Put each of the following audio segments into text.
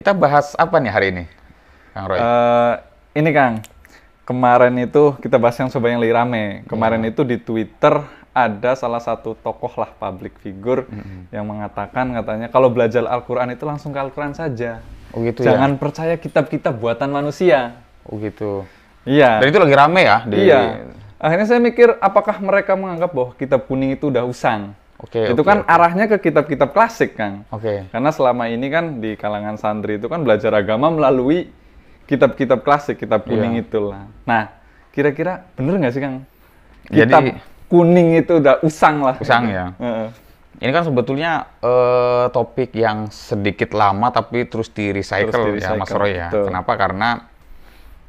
Kita bahas apa nih hari ini, Kang Roy? Eh, ini Kang, kemarin itu kita bahas yang coba yang rame. Kemarin Iya. itu di Twitter ada salah satu tokoh lah public figure yang mengatakan katanya kalau belajar Al-Quran itu langsung ke Al-Quran saja. Oh gitu ya? Jangan percaya kitab-kitab buatan manusia. Oh gitu. Iya. Dan itu lagi rame ya? Di... Iya. Akhirnya saya mikir apakah mereka menganggap bahwa kitab kuning itu udah usang? Oke, itu oke, kan oke. arahnya ke kitab-kitab klasik, Kang. Oke. Karena selama ini kan di kalangan santri itu kan belajar agama melalui kitab-kitab klasik, kitab kuning Iya. itulah. Nah, kira-kira bener nggak sih Kang? Jadi- Kitab kuning itu udah usang lah. Usang ya? Ini kan sebetulnya eh, topik yang sedikit lama tapi terus di-recycle, Terus ya di-recycle, Mas Roy ya. betul. Kenapa? Karena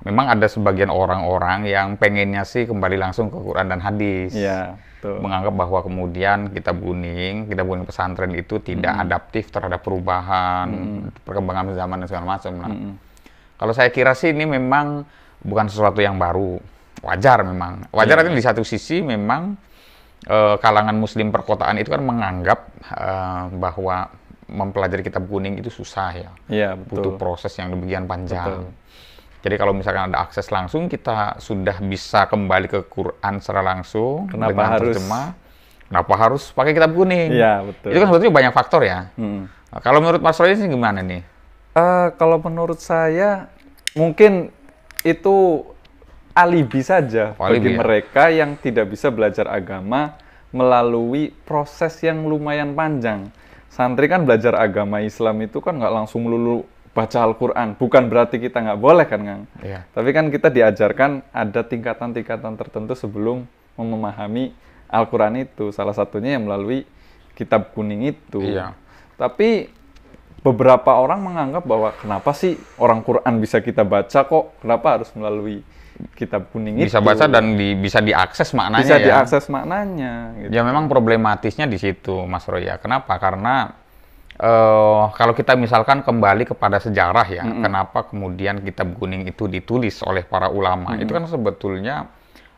memang ada sebagian orang-orang yang pengennya sih kembali langsung ke Quran dan hadis. Iya, betul. menganggap bahwa kemudian kitab kuning, kitab kuning pesantren itu tidak adaptif terhadap perubahan, perkembangan zaman dan segala macam. Nah, kalau saya kira sih ini memang bukan sesuatu yang baru, wajar memang. Wajar Iya. artinya di satu sisi memang eh, kalangan Muslim perkotaan itu kan menganggap eh, bahwa mempelajari kitab kuning itu susah ya, Iya, butuh betul. proses yang demikian panjang. Betul. Jadi kalau misalkan ada akses langsung, kita sudah bisa kembali ke Quran secara langsung Kenapa dengan harus- terjemah. Kenapa harus pakai kitab kuning? Iya, betul. Itu kan sebetulnya banyak faktor ya. Hmm. Nah, kalau menurut Mas Roy sih gimana nih? Eh, kalau menurut saya mungkin itu alibi saja Oh, alibi bagi ya? mereka yang tidak bisa belajar agama melalui proses yang lumayan panjang. Santri kan belajar agama Islam itu kan nggak langsung melulu baca Al-Quran. Bukan berarti kita nggak boleh kan, Kang? Iya. Tapi kan kita diajarkan ada tingkatan-tingkatan tertentu sebelum memahami Al-Quran itu. Salah satunya yang melalui kitab kuning itu. Iya. Tapi beberapa orang menganggap bahwa kenapa sih orang Quran bisa kita baca kok? Kenapa harus melalui kitab kuning Bisa itu? baca dan di- bisa diakses maknanya bisa ya. diakses maknanya. Gitu. Ya memang problematisnya di situ, Mas Roy ya. Kenapa? Karena eh, kalau kita misalkan kembali kepada sejarah ya, kenapa kemudian kitab kuning itu ditulis oleh para ulama? Itu kan sebetulnya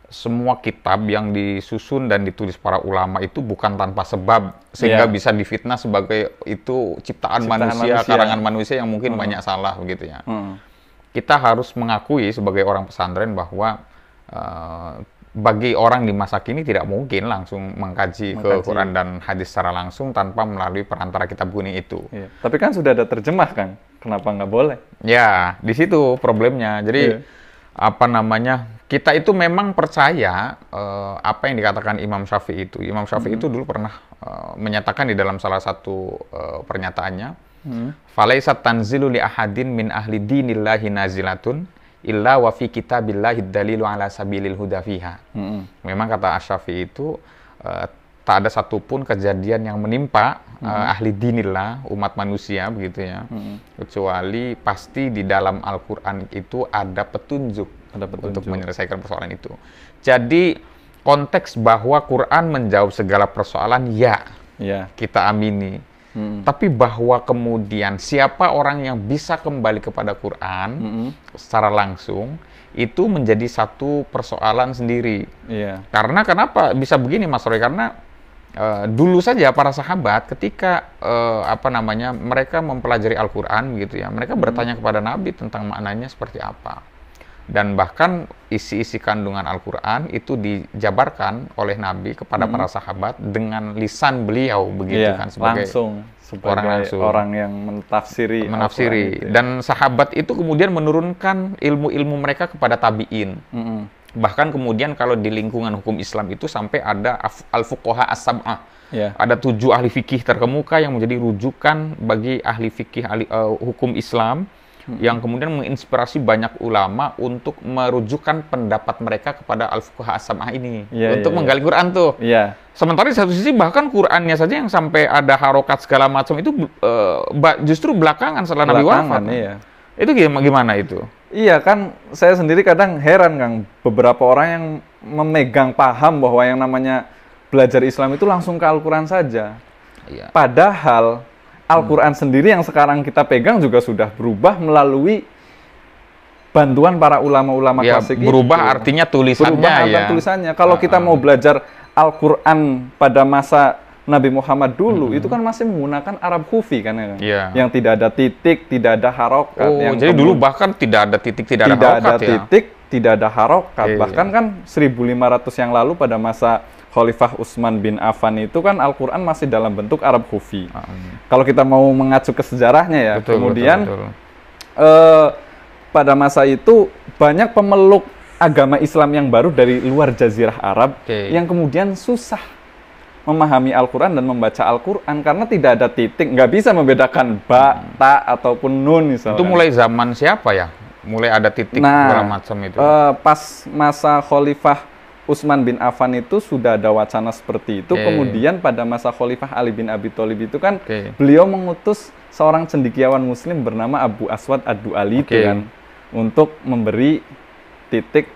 semua kitab yang disusun dan ditulis para ulama itu bukan tanpa sebab sehingga Iya. bisa difitnah sebagai itu ciptaan, Ciptaan manusia, manusia. karangan manusia yang mungkin banyak salah begitu ya Hmm. kita harus mengakui sebagai orang pesantren bahwa eh, bagi orang di masa kini tidak mungkin langsung mengkaji, ke Mengkaji. Quran dan hadis secara langsung tanpa melalui perantara kitab kuning itu. Iya. Tapi kan sudah ada terjemah kan? Kenapa nggak boleh? Ya, di situ problemnya. Jadi Iya. apa namanya? Kita itu memang percaya eh, apa yang dikatakan Imam Syafi'i itu. Imam Syafi'i itu dulu pernah eh, menyatakan di dalam salah satu eh, pernyataannya, "Falaisat tanzilu li ahadin min ahli dinillahi nazilatun illa wa fi kitabillahi dalilu ala sabilil huda fiha." Mm-mm. Memang kata Asyafi itu eh, tak ada satupun kejadian yang menimpa eh, ahli dinillah umat manusia begitu ya, kecuali pasti di dalam Al-Quran itu ada petunjuk, Ada petunjuk. untuk menyelesaikan persoalan itu. Jadi konteks bahwa Quran menjawab segala persoalan ya Iya. kita amini. Mm-mm. Tapi bahwa kemudian siapa orang yang bisa kembali kepada Quran Mm-mm. secara langsung itu menjadi satu persoalan sendiri. Iya. Karena kenapa bisa begini Mas Roy? Karena eh, dulu saja para sahabat ketika eh, apa namanya mereka mempelajari Al-Qur'an gitu ya, mereka bertanya kepada Nabi tentang maknanya seperti apa. Dan bahkan isi-isi kandungan Al-Qur'an itu dijabarkan oleh Nabi kepada para sahabat dengan lisan beliau begitu Iya, kan sebagai langsung sebagai orang orang, langsung. yang mentafsiri menafsiri itu ya. dan sahabat itu kemudian menurunkan ilmu-ilmu mereka kepada tabi'in. Mm-mm. Bahkan kemudian kalau di lingkungan hukum Islam itu sampai ada al-fuqaha as-sab'ah. Iya. Ada tujuh ahli fikih terkemuka yang menjadi rujukan bagi ahli fikih ahli, eh, hukum Islam yang kemudian menginspirasi banyak ulama untuk merujukan pendapat mereka kepada al-fuqaha as-sab'ah ini Iya, untuk iya, menggali Quran tuh. Iya. Sementara di satu sisi bahkan Qurannya saja yang sampai ada harokat segala macam itu ba- justru belakangan setelah Nabi Belakangan, wafat. iya. Itu gimana, gimana itu? Iya kan, saya sendiri kadang heran Kang, beberapa orang yang memegang paham bahwa yang namanya belajar Islam itu langsung ke Al-Quran saja. Iya. Padahal Al-Quran sendiri yang sekarang kita pegang juga sudah berubah melalui bantuan para ulama-ulama Ya, klasik berubah itu. artinya tulisannya berubah ya. tulisannya. Kalau kita Ah, mau belajar Al-Quran pada masa Nabi Muhammad dulu itu kan masih menggunakan Arab Kufi kan ya? Iya. Yang tidak ada titik, tidak ada harokat. Oh, yang jadi dulu bahkan tidak ada titik, tidak ada tidak harokat ada ya. titik, tidak ada harokat. Oke. Bahkan kan 1500 yang lalu pada masa Khalifah Utsman bin Affan itu kan Al-Qur'an masih dalam bentuk Arab Kufi. Ah, hmm. Kalau kita mau mengacu ke sejarahnya ya, Betul, kemudian betul, betul. eh, pada masa itu banyak pemeluk agama Islam yang baru dari luar Jazirah Arab Oke. yang kemudian susah memahami Al-Quran dan membaca Al-Quran karena tidak ada titik, nggak bisa membedakan ba, ta ataupun nun misalnya. Itu mulai zaman siapa ya? Mulai ada titik segala macam itu. eh, pas masa Khalifah Utsman bin Affan itu sudah ada wacana seperti itu. Oke. Kemudian pada masa Khalifah Ali bin Abi Thalib itu kan Oke. beliau mengutus seorang cendekiawan Muslim bernama Abu Aswad Ad-Du'ali itu Oke. kan untuk memberi titik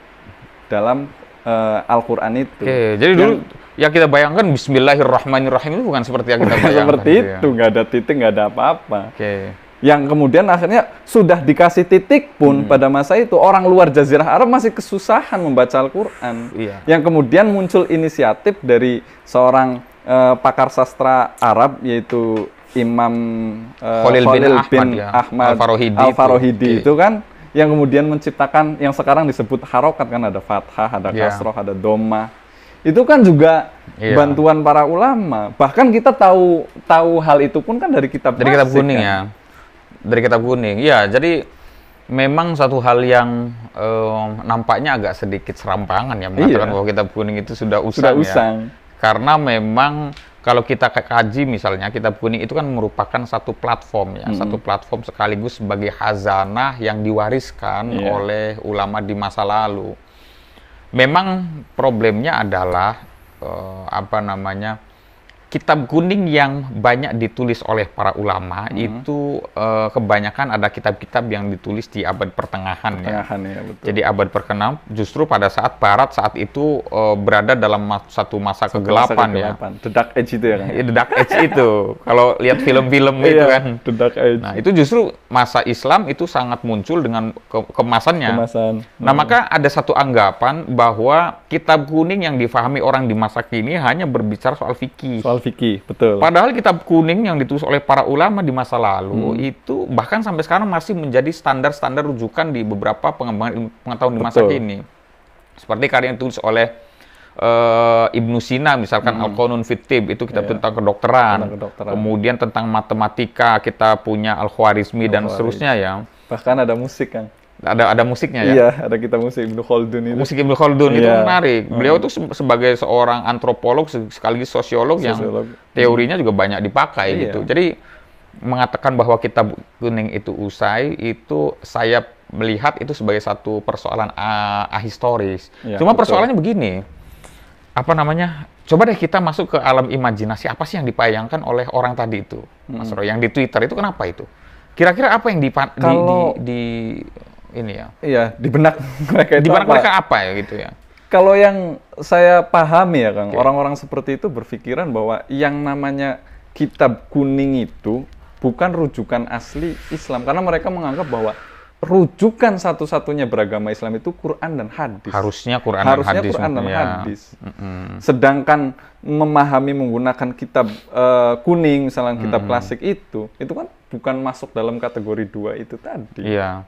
dalam eh, Al-Quran itu. Oke, jadi dulu yang kita bayangkan Bismillahirrahmanirrahim itu bukan seperti yang kita bayangkan. seperti gitu ya. itu, nggak ada titik, nggak ada apa-apa. Oke. Yang kemudian akhirnya sudah dikasih titik pun Hmm. pada masa itu orang luar Jazirah Arab masih kesusahan membaca Al-Quran. Iya. Yang kemudian muncul inisiatif dari seorang eh, pakar sastra Arab yaitu Imam eh, Khalil bin Ahmad ya, Ahmad Al-Farohidi itu. Al-Farohidi Oke. itu kan yang kemudian menciptakan yang sekarang disebut harokat kan ada fathah, ada Iya. kasroh, ada doma. Itu kan juga Iya. bantuan para ulama. Bahkan kita tahu tahu hal itu pun kan dari kitab Dari kitab kuning kan. ya. Dari kitab kuning. Ya, jadi memang satu hal yang eh, nampaknya agak sedikit serampangan ya mengatakan Iya. bahwa kitab kuning itu sudah usang Sudah ya. usang. Karena memang kalau kita kaji misalnya kitab kuning itu kan merupakan satu platform ya, satu platform sekaligus sebagai hazanah yang diwariskan Iya. oleh ulama di masa lalu. Memang problemnya adalah eh, apa namanya? Kitab kuning yang banyak ditulis oleh para ulama itu eh, kebanyakan ada kitab-kitab yang ditulis di abad pertengahan ya. Pertengahan ya betul. Jadi abad perkenam justru pada saat Barat saat itu eh, berada dalam ma- satu masa kegelapan, Masa ya. kegelapan. The Dark Age itu ya kan. The Dark Age itu. Kalau lihat film-film itu Iya, kan. The Dark Age. Nah, itu justru masa Islam itu sangat muncul dengan ke- kemasannya. Kemasan. Nah, maka ada satu anggapan bahwa kitab kuning yang difahami orang di masa kini hanya berbicara soal fikih. Soal fikih, betul. Padahal kitab kuning yang ditulis oleh para ulama di masa lalu Hmm. itu bahkan sampai sekarang masih menjadi standar-standar rujukan di beberapa pengembangan ilmu pengetahuan di masa kini. Seperti karya yang ditulis oleh eh, Ibnu Sina misalkan Al-Qanun fit Tib, itu kitab Hmm. Iya. tentang kedokteran. Tentang kedokteran. Kemudian tentang matematika kita punya Al-Khwarizmi dan Al-Khwarizmi. seterusnya ya. Bahkan ada musik kan. Ada ada musiknya ya. Iya, ada kita musik Ibnu Khaldun itu. Musik Ibnu Khaldun itu Iya. menarik. Beliau tuh se- sebagai seorang antropolog se- sekaligus sosiolog, Sosiolog. yang teorinya juga banyak dipakai Iya. gitu. Jadi mengatakan bahwa kitab kuning itu usai itu saya melihat itu sebagai satu persoalan ah, ahistoris. Iya, Cuma betul. persoalannya begini. Apa namanya? Coba deh kita masuk ke alam imajinasi apa sih yang dipayangkan oleh orang tadi itu, Hmm. Mas Roy, yang di Twitter itu kenapa itu? Kira-kira apa yang dipa- di, Kalau- di, di- ini ya? Iya, di benak mereka itu Di benak apa? mereka apa ya gitu ya? Kalau yang saya pahami ya Kang, Oke. orang-orang seperti itu berpikiran bahwa yang namanya kitab kuning itu bukan rujukan asli Islam karena mereka menganggap bahwa rujukan satu-satunya beragama Islam itu Quran dan hadis. Harusnya Quran Harusnya dan hadis. Quran dan ya. hadis. Mm-mm. Sedangkan memahami menggunakan kitab eh, kuning, misalnya kitab Hmm. klasik itu, itu kan bukan masuk dalam kategori dua itu tadi. Iya.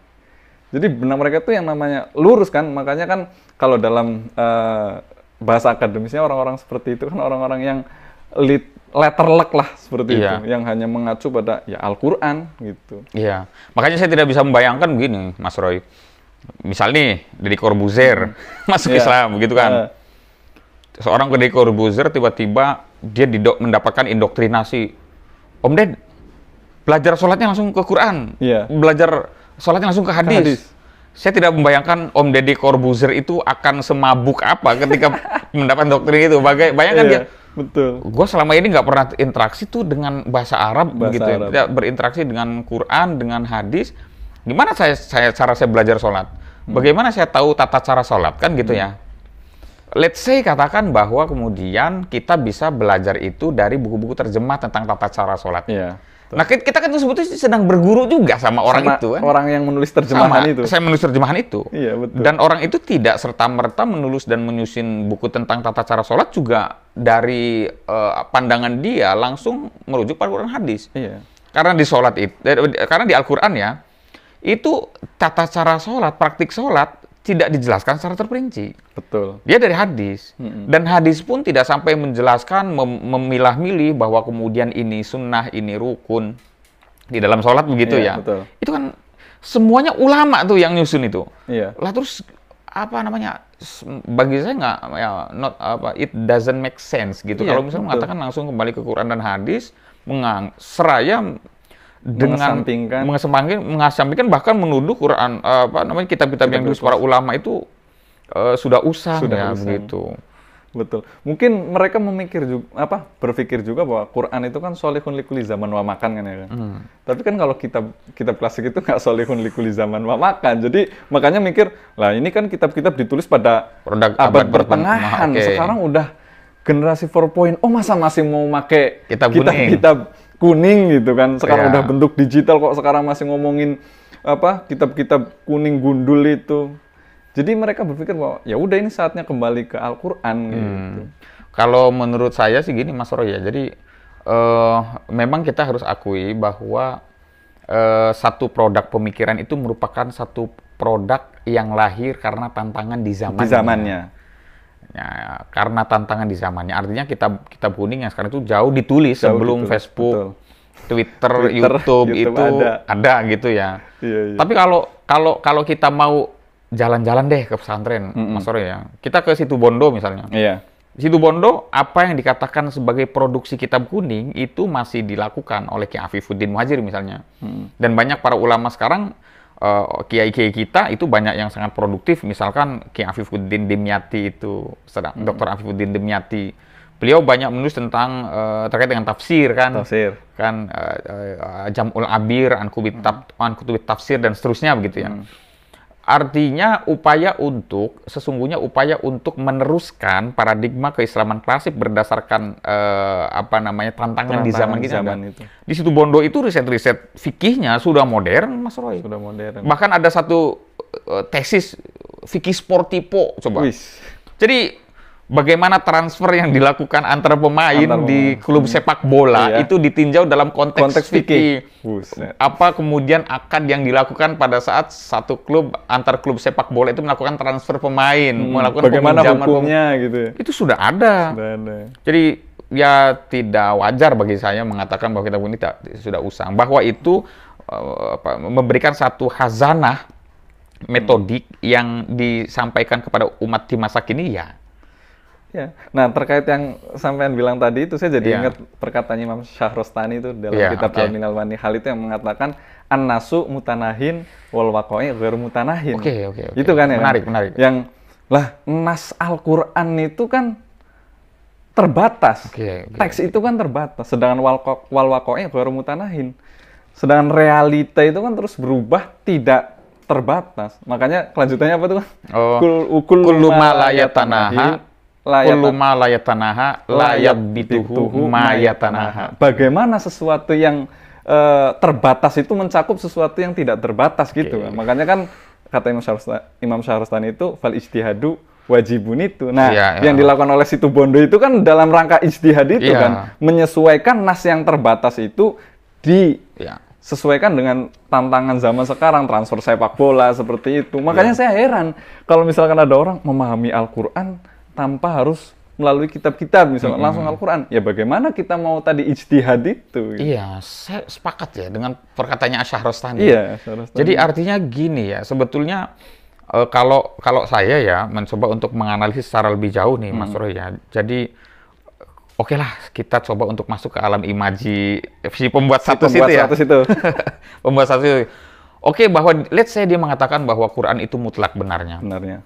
Jadi benak mereka tuh yang namanya lurus kan, makanya kan kalau dalam eh, bahasa akademisnya orang-orang seperti itu kan orang-orang yang lit, letterlek lah seperti Iya. itu, yang hanya mengacu pada ya Al-Quran gitu. Iya. Makanya saya tidak bisa membayangkan begini, Mas Roy. Misal nih, Deddy Corbuzier masuk Iya. Islam, begitu kan? Eh, Seorang Deddy Corbuzier tiba-tiba dia dido- mendapatkan indoktrinasi. Om Ded, belajar sholatnya langsung ke Quran. Iya. Belajar sholatnya langsung ke hadis. hadis. Saya tidak membayangkan Om Deddy Corbuzier itu akan semabuk apa ketika mendapat doktrin itu. Bagai, bayangkan iya, dia, betul. gue selama ini nggak pernah interaksi tuh dengan bahasa Arab Bahasa begitu ya. Arab. tidak berinteraksi dengan Quran dengan hadis gimana saya saya cara saya belajar sholat Hmm. bagaimana saya tahu tata cara sholat kan gitu ya let's say katakan bahwa kemudian kita bisa belajar itu dari buku-buku terjemah tentang tata cara sholat Iya. Nah ki- kita kan sebetulnya sedang berguru juga sama orang Sama itu kan orang yang menulis terjemahan Sama, itu. saya menulis terjemahan itu Iya, betul. dan orang itu tidak serta merta menulis dan menyusun buku tentang tata cara sholat juga dari eh, pandangan dia langsung merujuk pada Quran hadis. Iya. Karena di sholat itu, karena di Al-Quran ya, itu tata cara sholat, praktik sholat tidak dijelaskan secara terperinci. Betul. Dia dari hadis. Dan hadis pun tidak sampai menjelaskan, mem- memilah-milih bahwa kemudian ini sunnah, ini rukun. Di dalam sholat begitu Iya, ya. betul. Itu kan semuanya ulama tuh yang nyusun itu. Iya. Lah terus apa namanya? Bagi saya nggak ya not apa it doesn't make sense gitu. Iya, Kalau misalnya betul. mengatakan langsung kembali ke Quran dan hadis, mengang seraya dengan Mengesampingkan. mengesampingkan, bahkan menuduh Quran eh, apa namanya kitab-kitab yang ditulis para ulama itu eh, sudah usang Sudah ya usang. begitu. Betul. Mungkin mereka memikir juga apa berpikir juga bahwa Quran itu kan solihun likuli zaman wa makan kan ya kan. Hmm. Tapi kan kalau kitab kitab klasik itu nggak solihun likuli zaman wa makan. Jadi makanya mikir lah ini kan kitab-kitab ditulis pada Produk abad, abad pertengahan. pertengah, oke. Sekarang udah generasi 4.0. Oh masa masih mau make Kitab kitab, kitab kuning gitu kan. Sekarang Iya. udah bentuk digital kok sekarang masih ngomongin apa kitab-kitab kuning gundul itu. Jadi mereka berpikir bahwa ya udah ini saatnya kembali ke Al-Qur'an gitu. Hmm. Kalau menurut saya sih gini Mas Roy ya. Jadi eh, memang kita harus akui bahwa eh, satu produk pemikiran itu merupakan satu produk yang lahir karena tantangan di zamannya. Di zamannya. Ya, karena tantangan di zamannya. Artinya kitab kitab kuning yang sekarang itu jauh ditulis Jauh sebelum ditulis, Facebook, betul. Twitter, Twitter, YouTube, YouTube itu ada. ada. gitu ya. Iya, iya. Tapi kalau kalau kalau kita mau jalan-jalan deh ke pesantren, Mas Roy ya. Kita ke situ Bondo misalnya. Iya. Di situ Bondo, apa yang dikatakan sebagai produksi kitab kuning itu masih dilakukan oleh Ki Afifuddin Muhajir misalnya. Dan banyak para ulama sekarang, eh, kiai-kiai kita itu banyak yang sangat produktif. Misalkan Ki Afifuddin Dimyati itu, sedang Dr. Afifuddin Dimyati. Beliau banyak menulis tentang eh, terkait dengan tafsir kan. Tafsir. Kan eh, eh, Jamul Abir, an Kubit, Taf- Tafsir dan seterusnya begitu ya. Artinya upaya untuk sesungguhnya upaya untuk meneruskan paradigma keislaman klasik berdasarkan eh, apa namanya tantangan, di zaman kita. zaman ada. itu. Di situ Bondo itu riset-riset fikihnya sudah modern, Mas Roy. Sudah modern. Bahkan ada satu eh, tesis fikih sportivo coba. Wis. Jadi bagaimana transfer yang dilakukan antara pemain Antar di pemain. klub sepak bola Iya. itu ditinjau dalam konteks, Konteks fikih apa kemudian akad yang dilakukan pada saat satu klub antar klub sepak bola itu melakukan transfer pemain, melakukan Hmm, Bagaimana peminjaman hukumnya gitu ya. pem- itu sudah ada. Sudah ada. Jadi ya tidak wajar bagi saya mengatakan bahwa kitab ini tidak, sudah usang. Bahwa itu eh, apa, memberikan satu hazanah metodik yang disampaikan kepada umat di masa kini ya. Ya. Nah, terkait yang sampean bilang tadi itu saya jadi Iya. ingat perkataan Imam Syahrostani itu dalam Iya, kitab oke. Al-Minal Hal itu yang mengatakan an-nasu mutanahin wal waqa'i ghairu mutanahin. Oke, oke, oke. Itu kan ya. kan? Menarik, menarik. Yang lah nas Al-Qur'an itu kan terbatas. Oke, oke. Teks itu kan terbatas, sedangkan wal wal waqa'i ghairu mutanahin. Sedangkan realita itu kan terus berubah tidak terbatas. Makanya kelanjutannya apa tuh? Oh. Kul ukul la yatanaha, layatan- kullu ma la yatanaha, la yabituhu ma yatanaha. Bagaimana sesuatu yang eh, terbatas itu mencakup sesuatu yang tidak terbatas gitu. kan. Makanya kan kata Imam Syahrustani, Imam Syahrustani itu fal ijtihadu wajibun itu. Nah, Iya, yang iya. dilakukan oleh situ Bondo itu kan dalam rangka ijtihad itu Iya. kan menyesuaikan nas yang terbatas itu di Ya. sesuaikan dengan tantangan zaman sekarang transfer sepak bola seperti itu. Makanya Iya. saya heran kalau misalkan ada orang memahami Al-Qur'an tanpa harus melalui kitab-kitab misalnya langsung Al-Qur'an. Ya bagaimana kita mau tadi ijtihad itu? gitu. Iya, saya sepakat ya dengan perkataannya Syahrostani. Iya, Syahrostani. Jadi artinya gini ya, sebetulnya eh, kalau kalau saya ya mencoba untuk menganalisis secara lebih jauh nih, Mas Roy ya. Jadi oke lah kita coba untuk masuk ke alam imaji si pembuat satu pembuat itu ya. pembuat satu itu. Oke, bahwa let's say dia mengatakan bahwa Quran itu mutlak benarnya. Sebenarnya.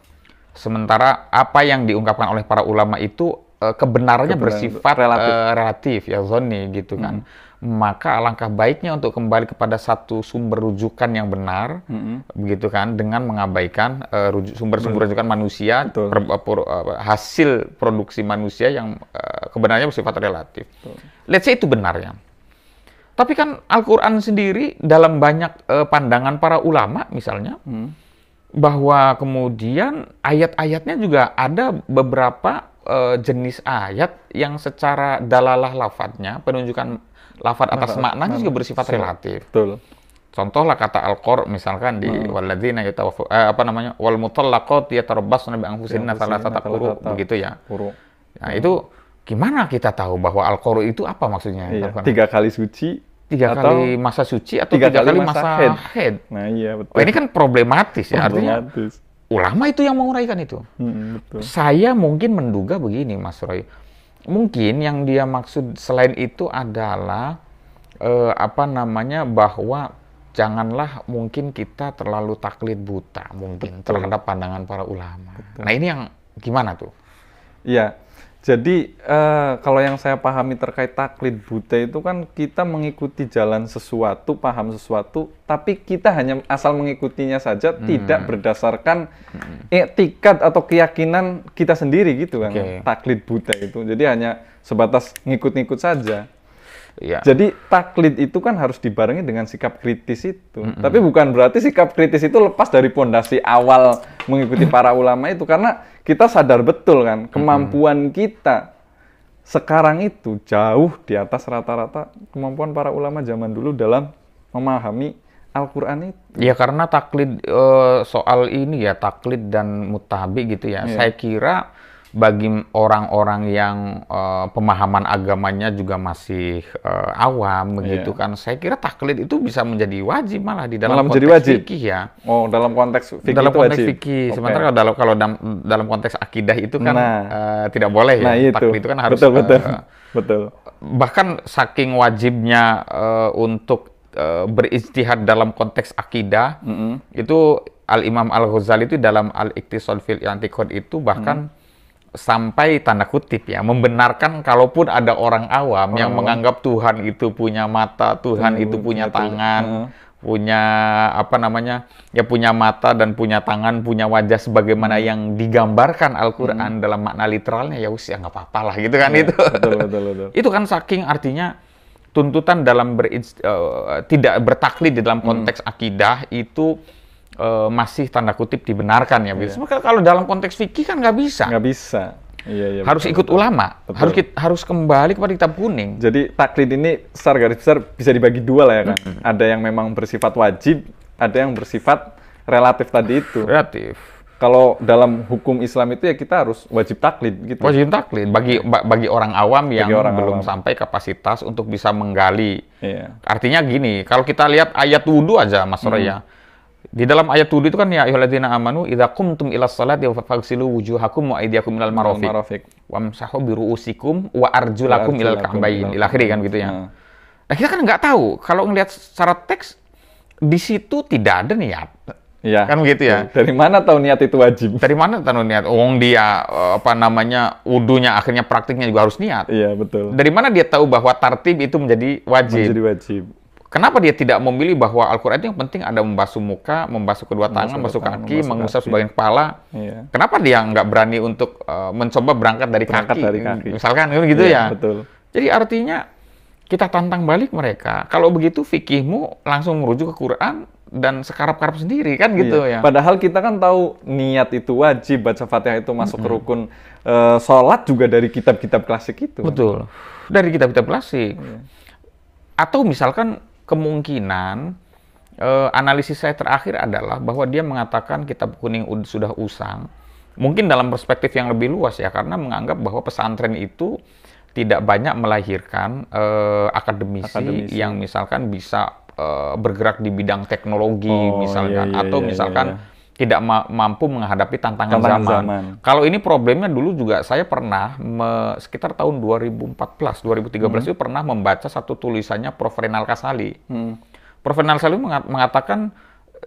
Sementara apa yang diungkapkan oleh para ulama itu eh, kebenarannya Kebenaran bersifat relatif. eh, relatif ya zoni gitu kan. Maka alangkah baiknya untuk kembali kepada satu sumber rujukan yang benar, begitu kan, dengan mengabaikan eh, ruju- sumber-sumber rujukan manusia, Betul. per- eh, por- eh, hasil produksi manusia yang eh, kebenarannya bersifat relatif. Let's say itu benar ya. Tapi kan Al-Quran sendiri dalam banyak eh, pandangan para ulama misalnya, bahwa kemudian ayat-ayatnya juga ada beberapa eh, jenis ayat yang secara dalalah lafadznya, penunjukan lafadz atas Nah, maknanya nah, juga bersifat so- relatif. Betul. Contohlah kata Al-Qur misalkan di Hmm. walladzina yatawaffa eh, apa namanya? wal mutallaqat yatarabbasna bi anfusihinna thalathata quru begitu ya. Kuru. Nah, itu gimana kita tahu bahwa Al-Qur itu apa maksudnya? Iya, tiga kali suci Tiga atau kali masa suci atau tiga tiga, kali kali, masa masa, haid. haid. Nah, iya betul. Oh, ini kan problematis ya, artinya Problematis. ulama itu yang menguraikan itu. Hmm, betul. Saya mungkin menduga begini, Mas Roy. Mungkin yang dia maksud selain itu adalah eh, apa namanya bahwa janganlah mungkin kita terlalu taklid buta mungkin Betul. terhadap pandangan para ulama. Nah ini yang gimana tuh? Iya. Jadi eh, kalau yang saya pahami terkait taklid buta itu kan kita mengikuti jalan sesuatu, paham sesuatu, tapi kita hanya asal mengikutinya saja, Hmm. tidak berdasarkan etikat atau keyakinan kita sendiri gitu kan. Oke. Taklid buta itu. Jadi hanya sebatas ngikut-ngikut saja. Ya. Jadi taklid itu kan harus dibarengi dengan sikap kritis itu. Tapi bukan berarti sikap kritis itu lepas dari pondasi awal mengikuti para ulama itu karena kita sadar betul kan kemampuan kita sekarang itu jauh di atas rata-rata kemampuan para ulama zaman dulu dalam memahami Al-Qur'an itu. Ya karena taklid eh, soal ini ya taklid dan mutabi gitu ya. Iya. Saya kira bagi orang-orang yang eh, pemahaman agamanya juga masih eh, awam begitu Iya. kan. Saya kira taklid itu bisa menjadi wajib malah di dalam Malah konteks wajib? fikih ya. Oh, dalam konteks fikih dalam itu konteks wajib. fikih. Oke. Sementara kalau dalam kalau dalam, dalam konteks akidah itu kan Nah. eh, tidak boleh ya. nah itu. Taklid itu kan harus betul betul. eh, betul. bahkan saking wajibnya eh, untuk eh, berijtihad dalam konteks akidah Mm-mm. itu Al Imam Al Ghazali itu dalam Al Iqtisad fil I'tiqad itu bahkan Hmm. Sampai tanda kutip ya membenarkan kalaupun ada orang awam yang awam. menganggap Tuhan itu punya mata, Tuhan Tuhan itu punya punya tulang. tangan, Heeh. punya apa namanya? ya punya mata dan punya tangan, punya wajah sebagaimana Hmm. yang digambarkan Al-Qur'an dalam makna literalnya ya ya nggak apa-apa lah gitu kan Iya, itu. betul betul betul. itu kan saking artinya tuntutan dalam berins- eh, tidak bertaklid di dalam Hmm. konteks akidah itu eh, masih tanda kutip dibenarkan ya. Iya. Cuma kalau dalam konteks fikih kan nggak bisa. nggak bisa. Iya, iya, harus betul, ikut betul. ulama, Betul. harus kit- harus kembali kepada kitab kuning. Jadi taklid ini secara garis besar bisa dibagi dua lah ya kan. Ada yang memang bersifat wajib, ada yang bersifat relatif tadi itu. Relatif. Kalau dalam hukum Islam itu ya kita harus wajib taklid gitu. Wajib taklid bagi ba- bagi orang awam yang orang belum awam. sampai kapasitas untuk bisa menggali. Iya. Artinya gini, kalau kita lihat ayat wudhu aja Mas Hmm. Di dalam ayat wudhu itu kan ya ayyuhalladzina amanu idza qumtum ila sholati faghsilu wujuhakum wa aydiyakum ilal marafiq. Wamsahu biruusikum wa arjulakum ilal ka'bayn. ilal Ila akhiri kan gitu ya. Nah. Kita kan nggak tahu kalau ngelihat secara teks di situ tidak ada niat. Iya. Kan begitu ya? Dari mana tahu niat itu wajib? Dari mana tahu niat? Wong dia eh, apa namanya wudhunya akhirnya praktiknya juga harus niat. Iya, betul. Dari mana dia tahu bahwa tartib itu menjadi wajib? Menjadi wajib. Kenapa dia tidak memilih bahwa Al-Quran itu yang penting ada membasuh muka, membasuh kedua tangan, membasuh tangan, kaki, membasuh mengusap kaki. sebagian kepala? Iya. Kenapa dia nggak berani untuk eh, mencoba berangkat dari Berangkat kaki? dari kaki. Misalkan kan gitu Iya, ya. Betul. Jadi artinya kita tantang balik mereka. Kalau begitu fikihmu langsung merujuk ke Quran dan sekarap-karap sendiri kan gitu Iya. ya. Padahal kita kan tahu niat itu wajib, baca Fatihah itu masuk ke rukun eh, sholat juga dari kitab-kitab klasik itu. Betul. Dari kitab-kitab klasik. Iya. Atau misalkan kemungkinan eh, analisis saya terakhir adalah bahwa dia mengatakan kitab kuning ud- sudah usang. Mungkin dalam perspektif yang lebih luas ya karena menganggap bahwa pesantren itu tidak banyak melahirkan eh, akademisi, Akademisi. yang misalkan bisa eh, bergerak di bidang teknologi Oh, misalkan iya, iya, atau iya, misalkan iya. Tidak ma- mampu menghadapi tantangan, Tantangan zaman. zaman. Kalau ini problemnya dulu juga saya pernah me- sekitar tahun 2014 2013 itu pernah membaca satu tulisannya Prof Renal Kasali. Hmm. Prof Renal Kasali menga- mengatakan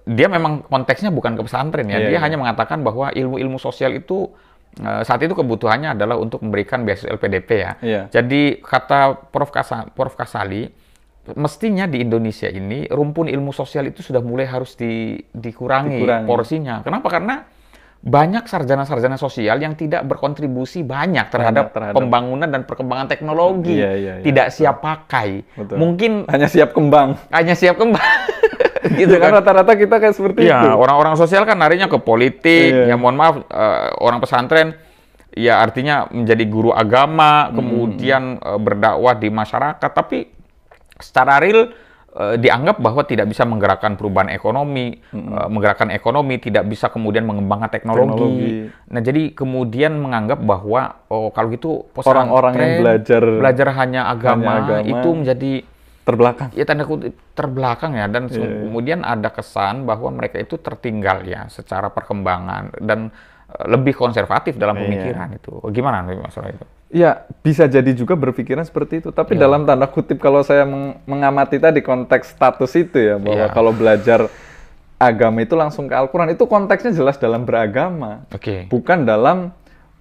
dia memang konteksnya bukan ke pesantren ya. Iya, dia iya. hanya mengatakan bahwa ilmu-ilmu sosial itu eh, saat itu kebutuhannya adalah untuk memberikan beasiswa LPDP ya. Iya. Jadi kata Prof Kasa- Prof Kasali mestinya di Indonesia ini rumpun ilmu sosial itu sudah mulai harus di- dikurangi, Dikurangi. porsinya. Kenapa? Karena banyak sarjana-sarjana sosial yang tidak berkontribusi banyak terhadap, terhadap- pembangunan dan perkembangan teknologi, Iya, iya, iya, tidak siap pakai, Betul. mungkin Hanya siap kembang. hanya siap kembang, gitu Gitu kan rata-rata kita kayak seperti itu. Iya, orang-orang sosial kan larinya ke politik. Iya. Ya mohon maaf, eh, orang pesantren ya artinya menjadi guru agama, kemudian eh, berdakwah di masyarakat, tapi secara real eh, dianggap bahwa tidak bisa menggerakkan perubahan ekonomi, eh, menggerakkan ekonomi, tidak bisa kemudian mengembangkan teknologi. Teknologi. Nah, jadi kemudian menganggap bahwa oh kalau gitu Orang-orang yang belajar- belajar hanya agama, agama. itu menjadi Terbelakang. ya tanda kutip terbelakang ya dan se- Iya, iya. kemudian ada kesan bahwa mereka itu tertinggal ya secara perkembangan dan lebih konservatif dalam Iya. pemikiran itu. Gimana nih masalah itu? Ya, bisa jadi juga berpikiran seperti itu. Tapi dalam tanda kutip kalau saya meng- mengamati tadi konteks status itu ya, bahwa Iya. kalau belajar agama itu langsung ke Al-Quran, itu konteksnya jelas dalam beragama. Oke. Bukan dalam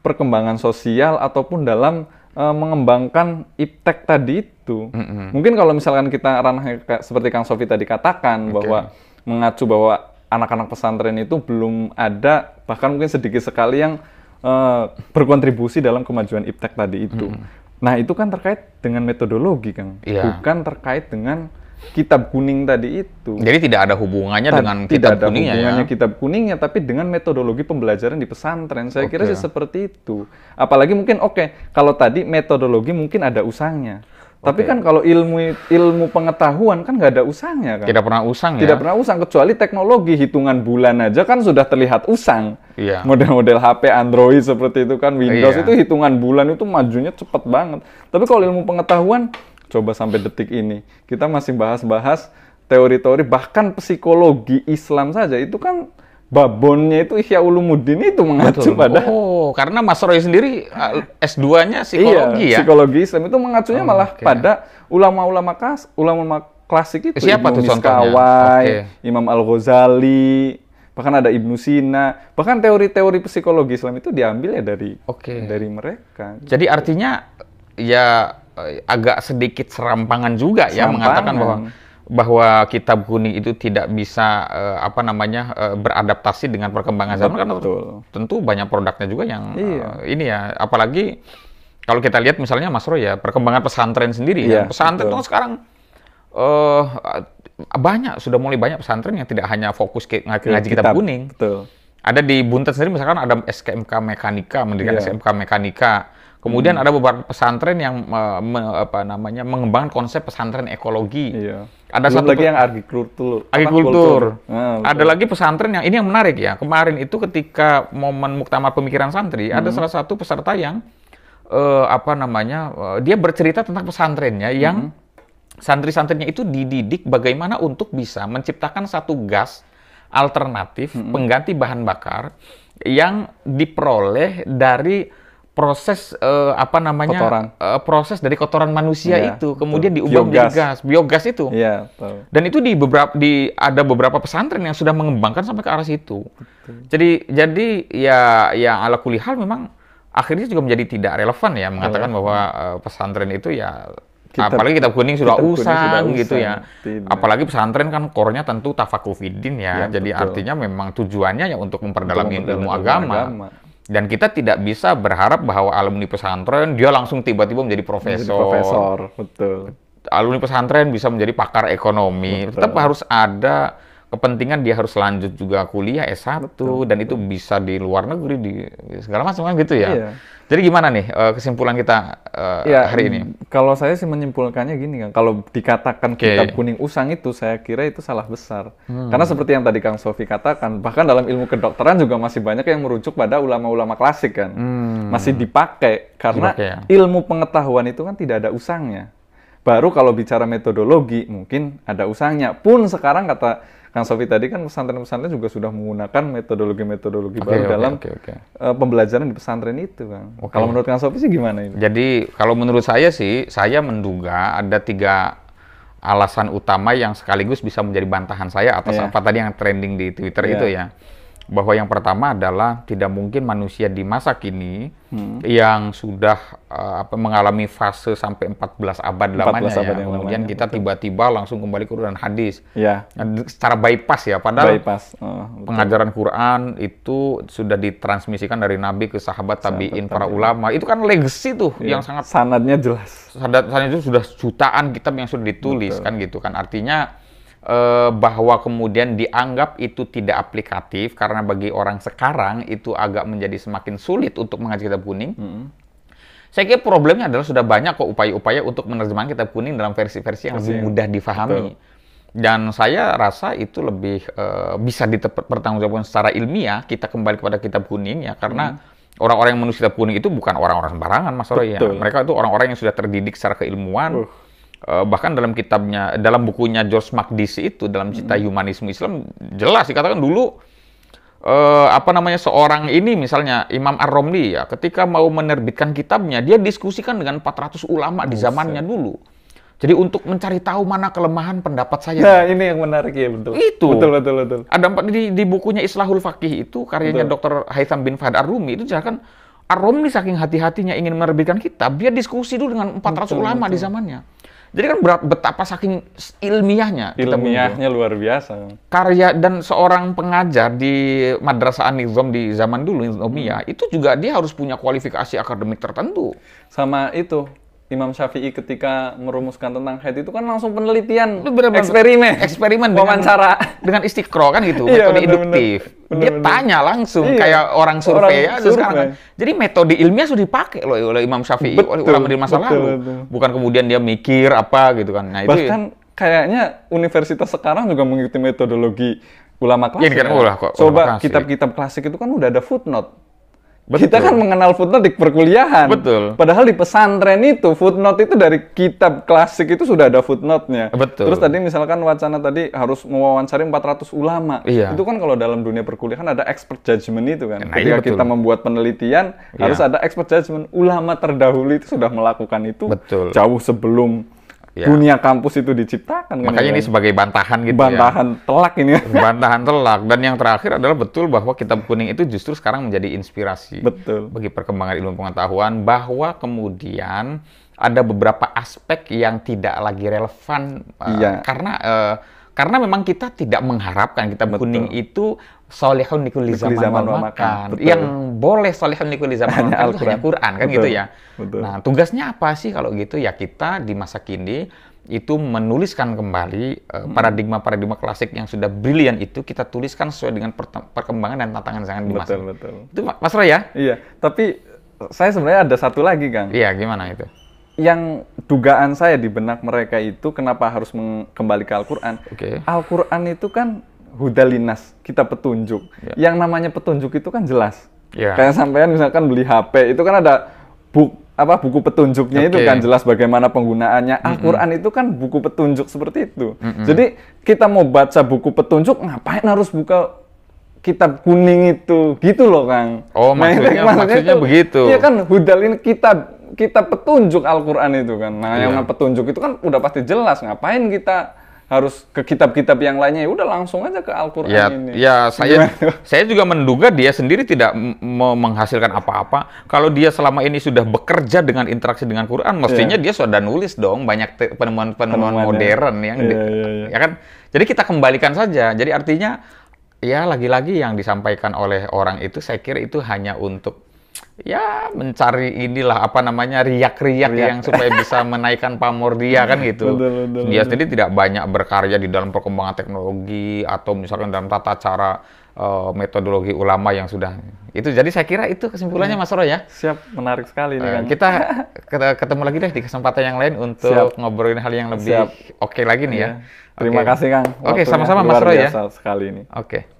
perkembangan sosial ataupun dalam eh, mengembangkan iptek tadi itu. Mungkin kalau misalkan kita ranah seperti Kang Sofi tadi katakan bahwa mengacu bahwa anak-anak pesantren itu belum ada bahkan mungkin sedikit sekali yang eh, berkontribusi dalam kemajuan iptek tadi itu. Nah itu kan terkait dengan metodologi Kang, Iya. bukan terkait dengan kitab kuning tadi itu. Jadi tidak ada hubungannya Ta- dengan tidak kitab ada kuningnya hubungannya ya. kitab kuningnya tapi dengan metodologi pembelajaran di pesantren saya kira Oke. sih seperti itu apalagi mungkin oke kalau tadi metodologi mungkin ada usangnya tapi kan kalau ilmu ilmu pengetahuan kan nggak ada usangnya kan Tidak pernah usang ya. tidak pernah usang kecuali teknologi hitungan bulan aja kan sudah terlihat usang Iya. model-model HP Android seperti itu kan Windows Iya. itu hitungan bulan itu majunya cepet banget tapi kalau ilmu pengetahuan coba sampai detik ini kita masih bahas-bahas teori-teori bahkan psikologi Islam saja itu kan babonnya itu Ihya Ulumuddin itu mengacu Betul. pada Oh, karena Mas Roy sendiri uh, S2-nya psikologi iya, ya. psikologi Islam itu mengacunya Oh, malah oke. pada ulama-ulama kas ulama klasik itu Siapa Ibnu tuh contohnya? Miskawai, Oke. Imam Al-Ghazali, bahkan ada Ibnu Sina, bahkan teori-teori psikologi Islam itu diambil ya dari Oke. dari mereka. Jadi artinya ya eh, agak sedikit serampangan juga ya Serampangan. mengatakan bahwa bahwa kitab kuning itu tidak bisa eh, apa namanya eh, beradaptasi dengan perkembangan zaman karena Betul. tentu banyak produknya juga yang Iya. eh, ini ya apalagi kalau kita lihat misalnya Mas Roy ya perkembangan pesantren sendiri Iya, ya pesantren betul. tuh sekarang eh banyak sudah mulai banyak pesantren yang tidak hanya fokus ke ngaji, ngaji kitab, kuning Betul. ada di Buntet sendiri misalkan ada SKMK Mekanika, mendirikan Iya. SMK Mekanika. Kemudian ada beberapa pesantren yang eh, me- apa namanya mengembangkan konsep pesantren ekologi. Iya. Ada Belum satu lagi yang agrikultur. agrikultur. Nah, ada lagi pesantren yang ini yang menarik ya. Kemarin itu ketika momen muktamar pemikiran santri, ada Hmm. salah satu peserta yang eh, apa namanya eh, dia bercerita tentang pesantrennya yang Hmm. santri-santrinya itu dididik bagaimana untuk bisa menciptakan satu gas alternatif Hmm. pengganti bahan bakar yang diperoleh dari proses eh, apa namanya Kotoran. eh, proses dari kotoran manusia Iya, itu kemudian betul. diubah menjadi Biogas. gas biogas itu Iya, betul. dan itu di beberapa di ada beberapa pesantren yang sudah mengembangkan sampai ke arah situ. Jadi jadi ya ya ala kulihal memang akhirnya juga menjadi tidak relevan ya mengatakan bahwa eh, pesantren itu ya Kitab- apalagi kitab kuning sudah kitab kuning usang sudah gitu usang. ya. Tidak. Apalagi pesantren kan core-nya tentu tafakufidin ya. Ya, Jadi betul. artinya memang tujuannya ya untuk memperdalam Untuk ilmu agama. agama. Dan kita tidak bisa berharap bahwa alumni pesantren dia langsung tiba-tiba menjadi Jadi profesor profesor, betul. alumni pesantren bisa menjadi pakar ekonomi. Betul. Tetap harus ada kepentingan dia harus lanjut juga kuliah S1 dan itu bisa di luar negeri di segala macam kan gitu ya. Iya. Jadi gimana nih eh, kesimpulan kita eh, Ya, hari ini? mm, Kalau saya sih menyimpulkannya gini kan, kalau dikatakan Oke. kitab kuning usang itu, saya kira itu salah besar. Hmm. Karena seperti yang tadi Kang Sofi katakan, bahkan dalam ilmu kedokteran juga masih banyak yang merujuk pada ulama-ulama klasik kan, Hmm. masih dipakai karena Dipakai ya. ilmu pengetahuan itu kan tidak ada usangnya. Baru kalau bicara metodologi mungkin ada usangnya. Pun sekarang kata Kang Sofi tadi kan pesantren-pesantren juga sudah menggunakan metodologi-metodologi Oke, baru oke, dalam oke, oke. eh, pembelajaran di pesantren itu kan. Oke. Kalau menurut Kang Sofi sih gimana ini? Jadi kalau menurut saya sih, saya menduga ada tiga alasan utama yang sekaligus bisa menjadi bantahan saya atas Iya. apa tadi yang trending di Twitter Iya. itu ya. Bahwa yang pertama adalah tidak mungkin manusia di masa kini Hmm. yang sudah eh, apa mengalami fase sampai 14 abad 14 lamanya ya. abad yang Kemudian lamanya, kita tiba-tiba langsung kembali ke Quran hadis. Ya, secara bypass ya, padahal bypass. Oh, betul. pengajaran Quran itu sudah ditransmisikan dari Nabi ke sahabat tabiin para ulama. Itu kan legacy tuh Iya. yang sangat sanadnya jelas. sadar itu sudah jutaan kitab yang sudah ditulis kan gitu kan artinya eh, bahwa kemudian dianggap itu tidak aplikatif karena bagi orang sekarang itu agak menjadi semakin sulit untuk mengaji kitab kuning. Saya kira problemnya adalah sudah banyak kok upaya-upaya untuk menerjemahkan kitab kuning dalam versi-versi yang lebih mudah difahami. Dan saya rasa itu lebih eh, bisa dipertanggungjawabkan secara ilmiah kita kembali kepada kitab kuning ya karena orang-orang yang menulis kitab kuning itu bukan orang-orang sembarangan Mas Roy ya. Betul. Mereka itu orang-orang yang sudah terdidik secara keilmuan. Uh. Eh, bahkan dalam kitabnya dalam bukunya George Makdisi itu dalam cita humanisme Islam jelas dikatakan dulu eh, apa namanya seorang ini misalnya Imam Ar-Romli ya ketika mau menerbitkan kitabnya dia diskusikan dengan 400 ulama di zamannya dulu. Jadi untuk mencari tahu mana kelemahan pendapat saya. Nah, ini yang menarik ya betul. Itu. Betul betul betul. Ada empat di, di bukunya Islahul Fakih itu karyanya Dr. Haitham bin Fahd Ar-Rumi itu jelaskan Ar-Romli saking hati-hatinya ingin menerbitkan kitab, dia diskusi dulu dengan 400 ulama di zamannya. Jadi kan berat, betapa saking ilmiahnya Ilmiahnya luar biasa. karya dan seorang pengajar di Madrasah An-Nizam di zaman dulu Nizamiyah Hmm. itu juga dia harus punya kualifikasi akademik tertentu. Sama itu Imam Syafi'i ketika merumuskan tentang haid itu kan langsung penelitian, Itu benar-benar eksperimen, eksperimen dengan- wawancara. dengan istiqro kan gitu, Iya, metode induktif. Dia Benar-benar. tanya langsung Iya. kayak orang survei Orang ya survei. sekarang kan. Jadi metode ilmiah sudah dipakai loh oleh Imam Syafi'i oleh ulama di masa betul, lalu. betul. Bukan kemudian dia mikir apa gitu kan. Nah, itu Bahkan kayaknya universitas sekarang juga mengikuti metodologi ulama klasik. Iya, dikira kan? ulah kok, Coba klasik. kitab-kitab klasik itu kan udah ada footnote. Betul. Kita kan mengenal footnote di perkuliahan. Betul. Padahal di pesantren itu footnote itu dari kitab klasik itu sudah ada footnote-nya. Betul. Terus tadi misalkan wacana tadi harus mewawancari 400 ulama. Iya. Itu kan kalau dalam dunia perkuliahan ada expert judgment itu kan. Nah, iya Ketika betul. kita membuat penelitian Iya. harus ada expert judgment. Ulama terdahulu itu sudah melakukan itu Betul. jauh sebelum Iya. dunia kampus itu diciptakan kan. makanya ya ini kan? sebagai bantahan gitu ya. bantahan telak ini. bantahan telak dan yang terakhir adalah betul bahwa kitab kuning itu justru sekarang menjadi inspirasi Betul. bagi perkembangan ilmu pengetahuan bahwa kemudian ada beberapa aspek yang tidak lagi relevan uh, Iya. karena uh, karena memang kita tidak mengharapkan kitab Betul. kuning itu solehun likulli zaman zaman wal wal makan. Betul. Yang boleh solehun likulli zaman wal makan itu Al-Quran. hanya Quran kan Betul. gitu ya. Betul. Nah, tugasnya apa sih kalau gitu? Ya kita di masa kini itu menuliskan kembali eh, Hmm. paradigma-paradigma klasik yang sudah brilian itu kita tuliskan sesuai dengan perkembangan dan tantangan zaman di masa. betul, betul. Itu Ma- Mas Roy ya? Iya, tapi saya sebenarnya ada satu lagi, Kang. Iya, gimana itu? Yang dugaan saya di benak mereka itu kenapa harus kembali ke Al-Qur'an? Oke. Al-Qur'an itu kan hudalinas, kita petunjuk. Ya. Yang namanya petunjuk itu kan jelas. Ya. Kayak sampean misalkan beli HP, itu kan ada buk apa buku petunjuknya itu Oke. kan jelas bagaimana penggunaannya. Al-Qur'an itu kan buku petunjuk seperti itu. Jadi kita mau baca buku petunjuk ngapain harus buka kitab kuning itu gitu loh Kang. Oh, Nah, maksudnya- itu- maksudnya begitu. Iya kan hudal ini kitab kitab petunjuk Al-Qur'an itu kan. Nah, yang Iya. petunjuk itu kan udah pasti jelas ngapain kita harus ke kitab-kitab yang lainnya ya udah langsung aja ke Al-Qur'an Ya, ini. ya saya Gimana? saya juga menduga dia sendiri tidak menghasilkan apa-apa. Kalau dia selama ini sudah bekerja dengan interaksi dengan Quran, mestinya dia sudah nulis dong banyak penemuan-penemuan Penemuan ya. modern yang di- Iya, iya, iya. ya kan. Jadi kita kembalikan saja. Jadi artinya ya lagi-lagi yang disampaikan oleh orang itu saya kira itu hanya untuk ya mencari inilah apa namanya riak-riak Riak. yang supaya bisa menaikkan pamor dia kan gitu. Betul, betul, dia betul. sendiri tidak banyak berkarya di dalam perkembangan teknologi atau misalkan dalam tata cara eh, metodologi ulama yang sudah itu. Jadi saya kira itu kesimpulannya Mas Roy ya. Siap, menarik sekali nih Eh, Kang. kita ket- ketemu lagi deh di kesempatan yang lain untuk Siap. ngobrolin hal yang lebih oke lagi nih ya. Iya. Terima Oke. kasih Kang. Oke, Waktunya sama-sama Mas Roy ya. sekali ini. Oke.